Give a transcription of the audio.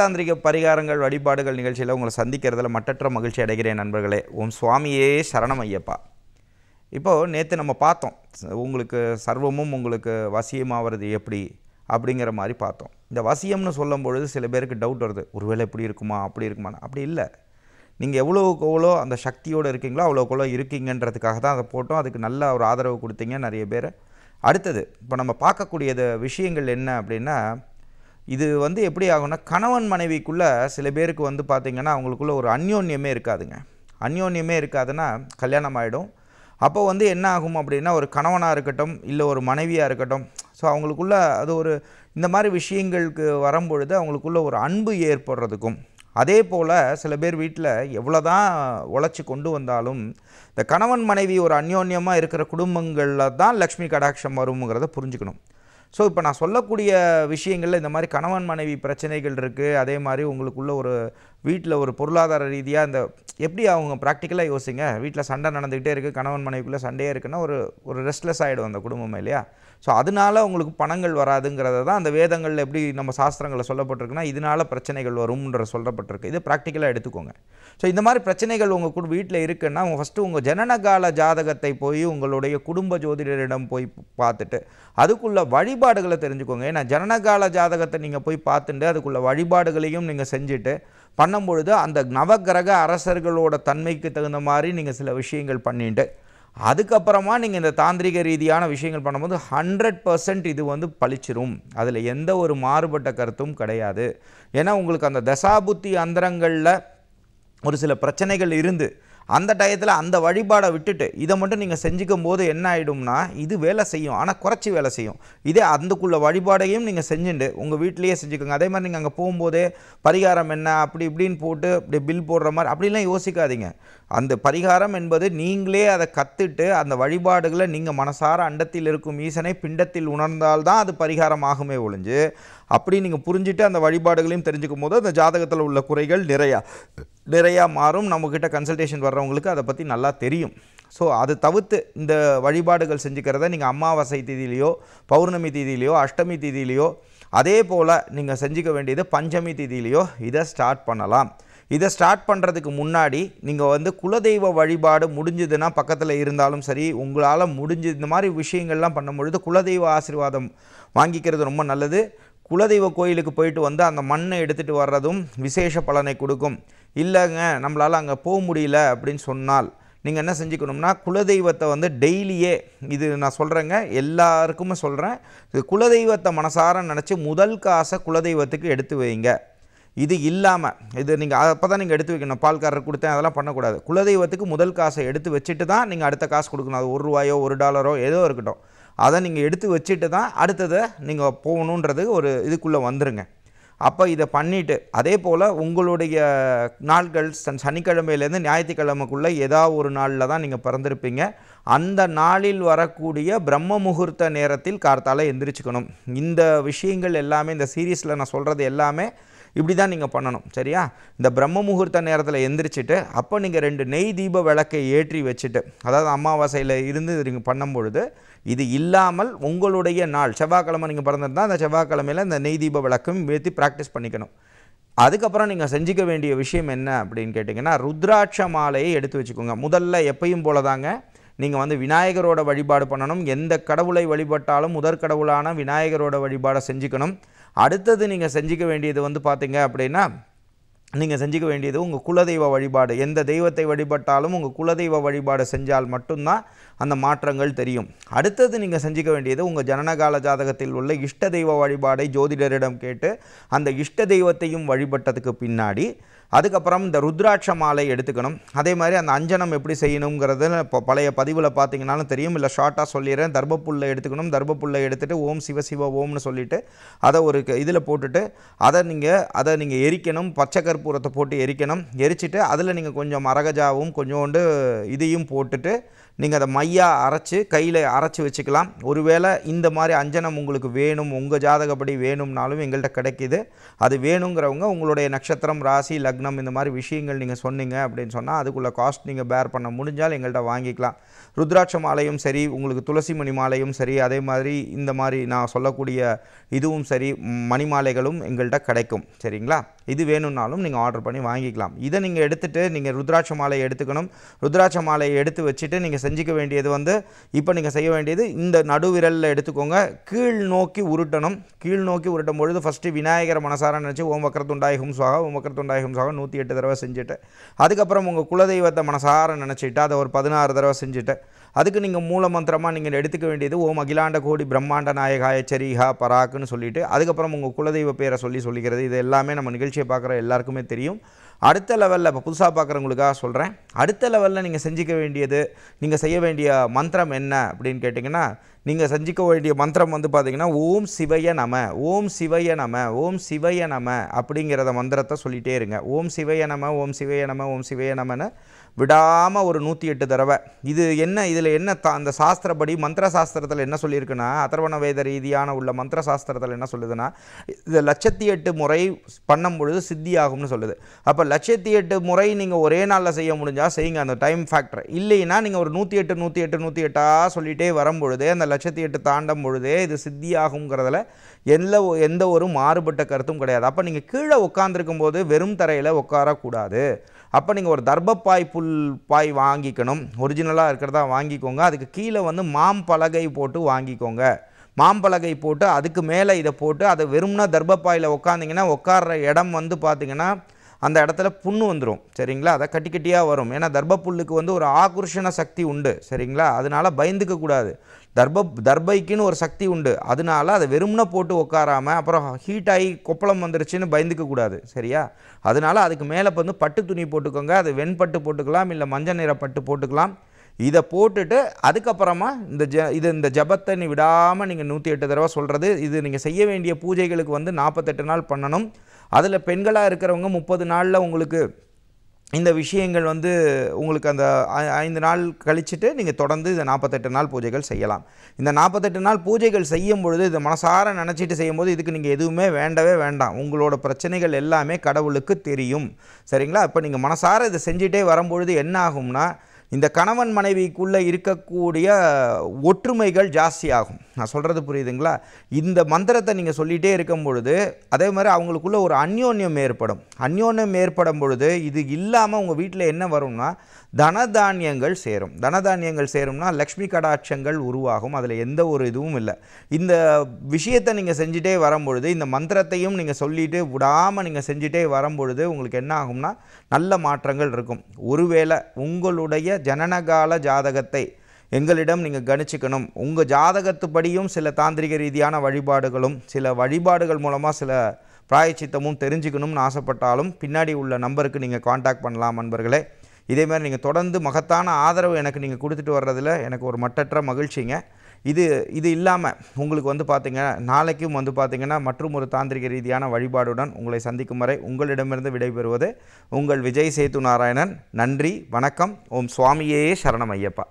தாந்திரிக பரிகாரங்கள் வழிபாடுகள் நிகழ்ச்சியில் உங்களை சந்திக்கிறதுல மட்டற்ற மகிழ்ச்சி அடைகிறேன் நண்பர்களே. உன் சுவாமியே சரணம் ஐயப்பா இப்போது நேற்று நம்ம பார்த்தோம் உங்களுக்கு சர்வமும் உங்களுக்கு வசியமாகிறது எப்படி அப்படிங்கிற மாதிரி பார்த்தோம். இந்த வசியம்னு சொல்லும் பொழுது சில பேருக்கு டவுட் வருது. ஒருவேளை இப்படி இருக்குமா அப்படி இருக்குமா அப்படி இல்லை. நீங்கள் எவ்வளோக்கு எவ்வளோ அந்த சக்தியோடு இருக்கீங்களோ அவ்வளோக்கு எவ்வளோ இருக்கீங்கன்றதுக்காக தான் அதை போட்டோம். அதுக்கு நல்ல ஒரு ஆதரவு கொடுத்தீங்க நிறைய பேர். அடுத்தது இப்போ நம்ம பார்க்கக்கூடியது விஷயங்கள் என்ன அப்படின்னா இது வந்து எப்படி ஆகும்னா கணவன் மனைவிக்குள்ளே சில பேருக்கு வந்து பார்த்திங்கன்னா அவங்களுக்குள்ள ஒரு அந்யோன்யமே இருக்காதுங்க. அந்யோன்யமே இருக்காதுன்னா கல்யாணம் ஆகிடும் அப்போ வந்து என்ன ஆகும் அப்படின்னா ஒரு கணவனாக இருக்கட்டும் இல்லை ஒரு மனைவியாக இருக்கட்டும் ஸோ அவங்களுக்குள்ள அது ஒரு இந்த மாதிரி விஷயங்களுக்கு வரும்பொழுது அவங்களுக்குள்ள ஒரு அன்பு ஏற்படுறதுக்கும் அதே போல் சில பேர் வீட்டில் எவ்வளோ தான் உழைச்சி கொண்டு வந்தாலும் இந்த கணவன் மனைவி ஒரு அந்யோன்யமாக இருக்கிற குடும்பங்களில் தான் லக்ஷ்மி கடாட்சம் வருங்கிறத புரிஞ்சுக்கணும். ஸோ இப்போ நான் சொல்லக்கூடிய விஷயங்களில் இந்த மாதிரி கணவன் மனைவி பிரச்சனைகள் இருக்குது அதே மாதிரி உங்களுக்குள்ள ஒரு வீட்டில் ஒரு பொருளாதார ரீதியாக இந்த எப்படி அவங்க ப்ராக்டிக்கலாக யோசிங்க? வீட்டில் சண்டை நடந்துக்கிட்டே இருக்குது கணவன் மனைவிக்குள்ளே சண்டையே இருக்குன்னா ஒரு ஒரு ரெஸ்ட்லெஸ் ஆகிடும் அந்த குடும்பமே இல்லையா? ஸோ அதனால உங்களுக்கு பணங்கள் வராதுங்கிறத தான் அந்த வேதங்களில் எப்படி நம்ம சாஸ்திரங்களில் சொல்லப்பட்டிருக்குன்னா இதனால பிரச்சனைகள் வரும்ன்ற சொல்லப்பட்டிருக்கு. இது ப்ராக்டிக்கலாக எடுத்துக்கோங்க. ஸோ இந்த மாதிரி பிரச்சனைகள் உங்கள் கூட வீட்டில் இருக்குன்னா உங்கள் ஃபஸ்ட்டு உங்கள் ஜனனகால ஜாதகத்தை போய் உங்களுடைய குடும்ப ஜோதிடரிடம் போய் பார்த்துட்டு அதுக்குள்ள வழிபாடுகளை தெரிஞ்சுக்கோங்க. ஏன்னா ஜனனகால ஜாதகத்தை நீங்கள் போய் பார்த்துட்டு அதுக்குள்ள வழிபாடுகளையும் நீங்கள் செஞ்சுட்டு பண்ணும்பொழுது அந்த நவகிரக அரசர்களோட தன்மைக்கு தகுந்த மாதிரி நீங்கள் சில விஷயங்கள் பண்ணிட்டு அதுக்கப்புறமா நீங்கள் இந்த தாந்திரிக ரீதியான விஷயங்கள் பண்ணும்போது ஹண்ட்ரட் பர்சன்ட் இது வந்து பழிச்சிரும். அதில் எந்த ஒரு மாறுபட்ட கருத்தும் கிடையாது. ஏன்னா உங்களுக்கு அந்த தசாபுத்தி அந்தரங்களில் ஒரு சில பிரச்சனைகள் இருந்து அந்த டயத்தில் அந்த வழிபாடை விட்டுட்டு இதை மட்டும் நீங்கள் செஞ்சுக்கும் போது என்ன ஆகிடும்னா இது வேலை செய்யும். ஆனால் குறைச்சி வேலை செய்யும். இதே அதுக்குள்ள வழிபாடையும் நீங்கள் செஞ்சுட்டு உங்கள் வீட்டிலேயே செஞ்சுக்கோங்க. அதே மாதிரி நீங்கள் அங்கே போகும்போதே பரிகாரம் என்ன அப்படி இப்படின்னு போட்டு இப்படி பில் போடுற மாதிரி அப்படிலாம் யோசிக்காதீங்க. அந்த பரிகாரம் என்பது நீங்களே அதை கற்றுட்டு அந்த வழிபாடுகளை நீங்கள் மனசார அண்டத்தில் இருக்கும் ஈசனை பிண்டத்தில் உணர்ந்தால்தான் அது பரிகாரம் ஆகுமே ஒழிஞ்சு அப்படி நீங்கள் புரிஞ்சுட்டு அந்த வழிபாடுகளையும் தெரிஞ்சுக்கும் போது அந்த ஜாதகத்தில் உள்ள குறைகள் நிறையா. நிறையா மாறும். நம்மக்கிட்ட கன்சல்டேஷன் வர்றவங்களுக்கு அதை பற்றி நல்லா தெரியும். ஸோ அது தவிர்த்து இந்த வழிபாடுகள் செஞ்சுக்கிறத நீங்கள் அமாவாசை தீதியிலையோ பௌர்ணமி தீதியிலையோ அஷ்டமி தீதியிலையோ அதே போல் நீங்கள் செஞ்சுக்க வேண்டியது பஞ்சமி தீதியிலையோ இதை ஸ்டார்ட் பண்ணலாம். இதை ஸ்டார்ட் பண்ணுறதுக்கு முன்னாடி நீங்கள் வந்து குலதெய்வ வழிபாடு முடிஞ்சதுன்னா பக்கத்தில் இருந்தாலும் சரி உங்களால் முடிஞ்சு இந்த மாதிரி விஷயங்கள்லாம் பண்ணும்பொழுது குலதெய்வ ஆசீர்வாதம் வாங்கிக்கிறது ரொம்ப நல்லது. குலதெய்வ கோயிலுக்கு போயிட்டு வந்து அந்த மண்ணை எடுத்துகிட்டு வர்றதும் விசேஷ பலனை கொடுக்கும். இல்லைங்க நம்மளால் அங்கே போக முடியல அப்படின்னு சொன்னால் நீங்கள் என்ன செஞ்சுக்கணும்னா குலதெய்வத்தை வந்து டெய்லியே இது நான் சொல்கிறேங்க எல்லாருக்குமே சொல்கிறேன் இது குலதெய்வத்தை மனசார நினச்சி முதல் காசை குலதெய்வத்துக்கு எடுத்து வைங்க. இது இல்லாமல் இது நீங்கள் அப்போ தான் நீங்கள் எடுத்து வைக்கணும் பால்காரர் கொடுத்தேன் அதெல்லாம் பண்ணக்கூடாது. குலதெய்வத்துக்கு முதல் காசை எடுத்து வச்சுட்டு தான் நீங்கள் அடுத்த காசு கொடுக்கணும். அது ஒரு ரூபாயோ ஒரு டாலரோ ஏதோ இருக்கட்டும். அதை நீங்கள் எடுத்து வச்சுட்டு தான் அடுத்ததை நீங்கள் போகணுன்றது ஒரு இதுக்குள்ளே வந்துருங்க. அப்போ இதை பண்ணிவிட்டு அதே போல் உங்களுடைய நாட்கள் சன் சனிக்கிழமையிலேருந்து ஞாயிற்றுக்கிழமைக்குள்ளே ஏதாவது ஒரு நாளில் தான் நீங்கள் பிறந்திருப்பீங்க. அந்த நாளில் வரக்கூடிய பிரம்ம முகூர்த்த நேரத்தில் கார்த்தால எந்திரிச்சுக்கணும். இந்த விஷயங்கள் எல்லாமே இந்த சீரீஸில் நான் சொல்கிறது எல்லாமே இப்படி தான் நீங்கள் பண்ணணும் சரியா? இந்த பிரம்ம முகூர்த்த நேரத்தில் எந்திரிச்சிட்டு அப்போ நீங்கள் ரெண்டு நெய் தீப விளக்கை ஏற்றி வச்சுட்டு அதாவது அமாவாசையில் இருந்து நீங்கள் பண்ணும்பொழுது இது இல்லாமல் உங்களுடைய நாள் செவ்வாய்க்கிழமை நீங்கள் பிறந்திருந்தால் அந்த செவ்வாய்க்கிழமையில் இந்த நெய் தீப விளக்கும் ஏற்றி ப்ராக்டிஸ் பண்ணிக்கணும். அதுக்கப்புறம் நீங்கள் செஞ்சுக்க வேண்டிய விஷயம் என்ன அப்படின்னு கேட்டிங்கன்னா ருத்ராட்ச மாலையை எடுத்து வச்சுக்கோங்க. முதல்ல எப்பையும் போல தாங்க நீங்கள் வந்து விநாயகரோட வழிபாடு பண்ணணும். எந்த கடவுளை வழிபட்டாலும் முதற் கடவுளான விநாயகரோட வழிபாடை செஞ்சுக்கணும். அடுத்தது நீங்கள் செஞ்சுக்க வேண்டியது வந்து பார்த்தீங்க அப்படின்னா நீங்கள் செஞ்சுக்க வேண்டியது உங்கள் குலதெய்வ வழிபாடு. எந்த தெய்வத்தை வழிபட்டாலும் உங்கள் குலதெய்வ வழிபாடு செஞ்சால் மட்டும்தான் அந்த மாற்றங்கள் தெரியும். அடுத்தது நீங்கள் செஞ்சுக்க வேண்டியது உங்கள் ஜனனகால ஜாதகத்தில் உள்ள இஷ்ட தெய்வ வழிபாடை ஜோதிடரிடம் கேட்டு அந்த இஷ்ட தெய்வத்தையும் வழிபட்டதுக்கு பின்னாடி அதுக்கப்புறம் இந்த ருத்ராட்ச மாலை எடுத்துக்கணும். அதே மாதிரி அந்த அஞ்சனம் எப்படி செய்யணுங்கிறது இப்போ பழைய பதிவில் பார்த்தீங்கன்னாலும் தெரியும். இல்லை ஷார்ட்டாக சொல்லிடுறேன். தர்பப்புல்லை எடுத்துக்கணும். தர்பப்புல்லை எடுத்துகிட்டு ஓம் சிவ சிவ ஓம்னு சொல்லிவிட்டு அதை ஒரு இதில் போட்டுட்டு அதை நீங்கள் அதை நீங்கள் எரிக்கணும். பச்சை கற்பூரத்தை போட்டு எரிக்கணும். எரிச்சிட்டு அதில் நீங்கள் கொஞ்சம் மரகஜாவும் கொஞ்சோண்டு இதையும் போட்டுட்டு நீங்கள் அதை மையாக அரைச்சி கையில் அரைச்சி வச்சுக்கலாம். ஒருவேளை இந்த மாதிரி அஞ்சனம் உங்களுக்கு வேணும் உங்கள் ஜாதகப்படி வேணும்னாலும் எங்கள்கிட்ட கிடைக்கிது. அது வேணுங்கிறவங்க உங்களுடைய நட்சத்திரம் ராசி லக்னம் இந்த மாதிரி விஷயங்கள் நீங்கள் சொன்னீங்க அப்படின்னு சொன்னால் அதுக்குள்ள காஸ்ட் நீங்கள் பேர் பண்ண முடிஞ்சால் எங்கள்கிட்ட வாங்கிக்கலாம். ருத்ராட்ச மாலையும் சரி உங்களுக்கு துளசி மணி மாலையும் சரி அதே மாதிரி இந்த மாதிரி நான் சொல்லக்கூடிய இதுவும் சரி மணிமாலைகளும் எங்கள்கிட்ட கிடைக்கும். சரிங்களா? இது வேணும்னாலும் நீங்கள் ஆர்டர் பண்ணி வாங்கிக்கலாம். இதை நீங்கள் எடுத்துகிட்டு நீங்கள் ருத்ராட்ச மாலையை எடுத்துக்கணும். ருத்ராட்ச மாலையை எடுத்து வச்சுட்டு நீங்கள் செஞ்சுக்க வேண்டியது வந்து இப்போ நீங்கள் செய்ய வேண்டியது இந்த நடுவிரலில் எடுத்துக்கோங்க. கீழ் நோக்கி உருட்டணும். கீழ் நோக்கி உருட்டும் பொழுது ஃபஸ்ட்டு விநாயகர் மனசார நினச்சி ஓம் வக்கரத்துண்டாய் சுவாக ஓம் வக்கரத்துண்டாய் ஹும் நூற்றி எட்டு தடவை செஞ்சுட்டு அதுக்கப்புறம் உங்கள் குலதெய்வத்தை மனசார நினச்சிட்டு அதை ஒரு பதினாறு தடவை செஞ்சுட்டு அதுக்கு நீங்கள் மூல மந்திரமாக நீங்கள் எடுத்துக்க வேண்டியது ஓம் அகிலாண்ட கோடி பிரம்மாண்ட நாயகாய எச்சரிகா பராக்குன்னு சொல்லிட்டு அதுக்கப்புறம் உங்கள் குலதெய்வ பேரை சொல்லி சொல்லிக்கிறது இது எல்லாமே நம்ம நிகழ்ச்சியை பார்க்குற எல்லாருக்குமே தெரியும். அடுத்த லெவலில் இப்போ புதுசாக பார்க்குறவங்களுக்காக சொல்கிறேன் அடுத்த லெவலில் நீங்கள் செஞ்சிக்க வேண்டியது நீங்கள் செய்ய வேண்டிய மந்திரம் என்ன? அப்படின்னு கேட்டிங்கன்னா நீங்கள் செஞ்சிக்க வேண்டிய மந்திரம் வந்து பார்த்தீங்கன்னா ஓம் சிவைய நம ஓம் சிவைய நம ஓம் சிவைய நம அப்படிங்கிறத மந்திரத்தை சொல்லிகிட்டே இருங்க. ஓம் சிவைய நம ஓம் சிவைய நம ஓம் சிவைய நமன்னு விடாமல் ஒரு நூற்றி எட்டு தடவை. இது என்ன இதில் என்ன தா அந்த சாஸ்திரப்படி மந்திர சாஸ்திரத்தில் என்ன சொல்லியிருக்குன்னா அதர்வண வேத ரீதியான உள்ள மந்திர சாஸ்திரத்தில் என்ன சொல்லுதுன்னா இது லட்சத்தி எட்டு முறை பண்ணும் பொழுது சித்தியாகும்னு சொல்லுது. அப்போ லட்சத்தி எட்டு முறை நீங்கள் ஒரே நாளில் செய்ய முடிஞ்சால் செய்யுங்க அந்த டைம் ஃபேக்டர். இல்லைன்னா நீங்கள் ஒரு நூற்றி எட்டு நூற்றி எட்டு நூற்றி எட்டாக சொல்லிகிட்டே வரும் பொழுதே அந்த லட்சத்தி எட்டு தாண்டும் பொழுதே இது சித்தியாகுங்கிறதுல எந்த ஒ- எந்த ஒரு மாறுபட்ட கருத்தும் கிடையாது. அப்போ நீங்கள் கீழே உட்காந்துருக்கும் போது வெறும் தரையில் உட்காரக்கூடாது. அப்போ நீங்கள் ஒரு தர்பப்பாய் புல் பாய் வாங்கிக்கணும். ஒரிஜினலாக இருக்கிறதா வாங்கிக்கோங்க. அதுக்கு கீழே வந்து மாம்பலகை போட்டு வாங்கிக்கோங்க. மாம்பலகை போட்டு அதுக்கு மேலே இதை போட்டு அதை வெறும்னா தர்பப்பாயில் உட்காந்திங்கன்னா உட்கார்ற இடம் வந்து பார்த்தீங்கன்னா அந்த இடத்துல புண்ணு வந்துடும் சரிங்களா? அதை கட்டி கட்டியாக வரும். ஏன்னா தர்பப்புல்லுக்கு வந்து ஒரு ஆகுர்ஷண சக்தி உண்டு. சரிங்களா? அதனால் பயந்துக்கக்கூடாது தர்ப தர்பைக்குன்னு ஒரு சக்தி உண்டு. அதனால அதை வெறும்ன போட்டு உட்காராம அப்புறம் ஹீட் ஆகி கொப்பளம் வந்துருச்சுன்னு பயந்துக்க கூடாது. சரியா? அதனால அதுக்கு மேலே வந்து பட்டு துணி போட்டுக்கோங்க. அது வெண்பட்டு போட்டுக்கலாம் இல்லை மஞ்சள் நிற பட்டு போட்டுக்கலாம். இதை போட்டுட்டு அதுக்கப்புறமா இந்த ஜ இது இந்த ஜபத்தை நீ விடாமல் நீங்கள் நூற்றி எட்டு தடவை சொல்கிறது இது நீங்கள் செய்ய வேண்டிய பூஜைகளுக்கு வந்து நாற்பத்தெட்டு நாள் பண்ணணும். அதில் பெண்களாக இருக்கிறவங்க முப்பது நாளில் உங்களுக்கு இந்த விஷயங்கள் வந்து உங்களுக்கு அந்த ஐந்து நாள் கழிச்சுட்டு நீங்கள் தொடர்ந்து இந்த நாற்பத்தெட்டு நாள் பூஜைகள் செய்யலாம். இந்த நாற்பத்தெட்டு நாள் பூஜைகள் செய்யும் பொழுது இதை மனசார நினச்சிட்டு செய்யும்போது இதுக்கு நீங்கள் எதுவுமே வேண்டவே வேண்டாம். உங்களோட பிரச்சனைகள் எல்லாமே கடவுளுக்கு தெரியும். சரிங்களா? இப்போ நீங்கள் மனசார இதை செஞ்சுட்டே வரும்பொழுது என்ன ஆகும்னா இந்த கணவன் மனைவிக்குள்ளே இருக்கக்கூடிய ஒற்றுமைகள் ஜாஸ்தியாகும். நான் சொல்கிறது புரியுதுங்களா? இந்த மந்திரத்தை நீங்கள் சொல்லிகிட்டே இருக்கும் பொழுது அதே மாதிரி அவங்களுக்குள்ள ஒரு அந்யோன்யம் ஏற்படும். அந்யோன்யம் ஏற்படும் பொழுது இது இல்லாமல் உங்கள் வீட்டில் என்ன வரும்னா தனதானியங்கள் சேரும். தனதானியங்கள் சேரும்னா லக்ஷ்மி கடாட்சங்கள் உருவாகும். அதில் எந்த ஒரு இதுவும் இல்லை. இந்த விஷயத்தை நீங்கள் செஞ்சுட்டே வரும்பொழுது இந்த மந்திரத்தையும் நீங்கள் சொல்லிட்டு விடாமல் நீங்கள் செஞ்சுட்டே வரும்பொழுது உங்களுக்கு என்ன ஆகும்னா நல்ல மாற்றங்கள் இருக்கும். ஒருவேளை உங்களுடைய ஜனனகால ஜாதகத்தை எங்களிடம் நீங்கள் கணிச்சுக்கணும். உங்கள் ஜாதகத்துப்படியும் சில தாந்திரிக ரீதியான வழிபாடுகளும் சில வழிபாடுகள் மூலமாக சில பிராயச்சித்தமும் தெரிஞ்சுக்கணும்னு ஆசைப்பட்டாலும் பின்னாடி உள்ள நம்பருக்கு நீங்கள் காண்டாக்ட் பண்ணலாம் நண்பர்களே. இதே மாதிரி நீங்கள் தொடர்ந்து மகத்தான ஆதரவு எனக்கு நீங்கள் கொடுத்துட்டு வர்றதில் எனக்கு ஒரு மட்டற்ற மகிழ்ச்சிங்க. இது இது இல்லாமல் உங்களுக்கு வந்து பார்த்திங்கன்னா நாளைக்கும் வந்து பார்த்தீங்கன்னா மற்றும் ஒரு தாந்திரிக ரீதியான வழிபாடுடன் உங்களை சந்திக்கும் வரை உங்களிடமிருந்து விடைபெறுவது உங்கள் விஜய் சேத்து நாராயணன் நன்றி வணக்கம். ஓம் சுவாமியே சரணம் ஐயப்பா.